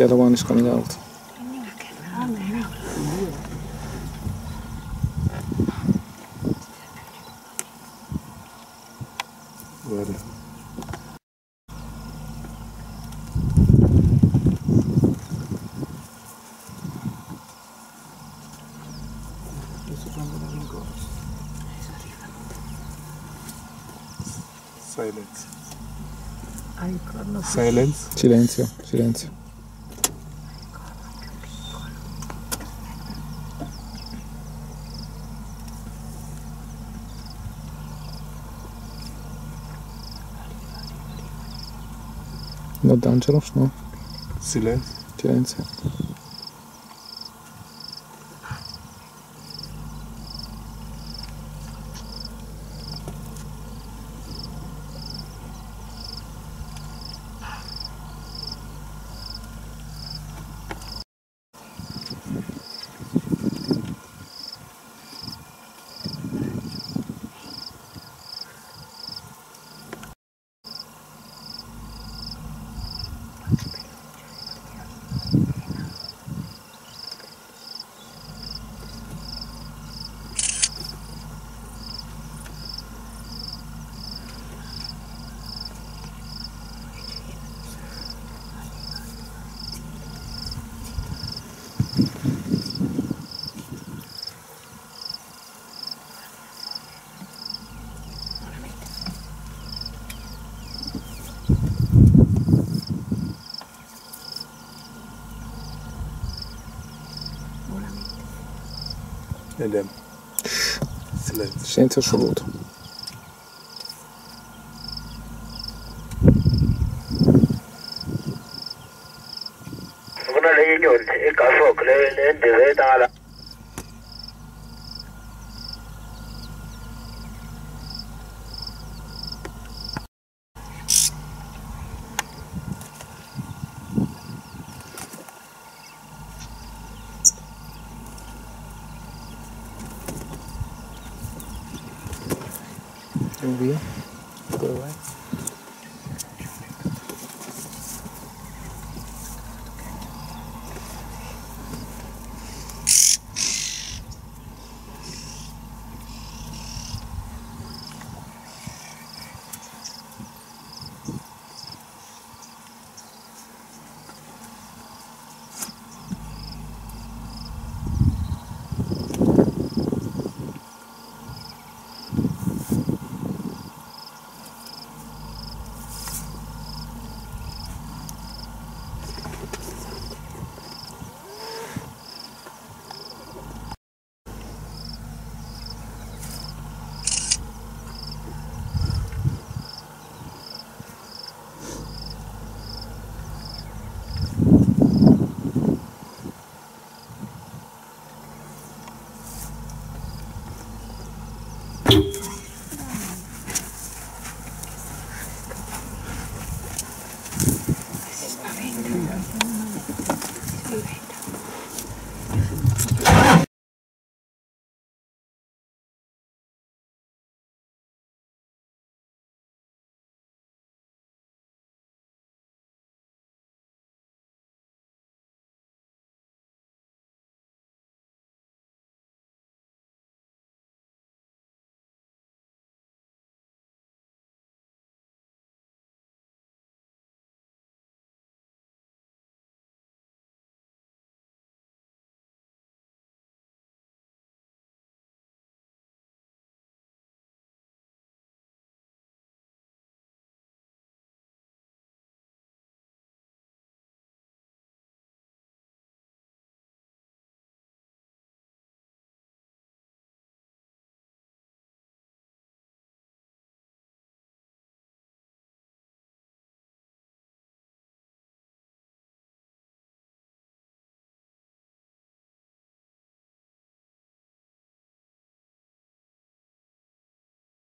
The other one is coming out. Vale. Silence. Silence. Silenzio, silenzio. На Данчеров, но... Силен. Силенце. Ele é excelente. Sente o saludo. ונציק אשוק לילד דבית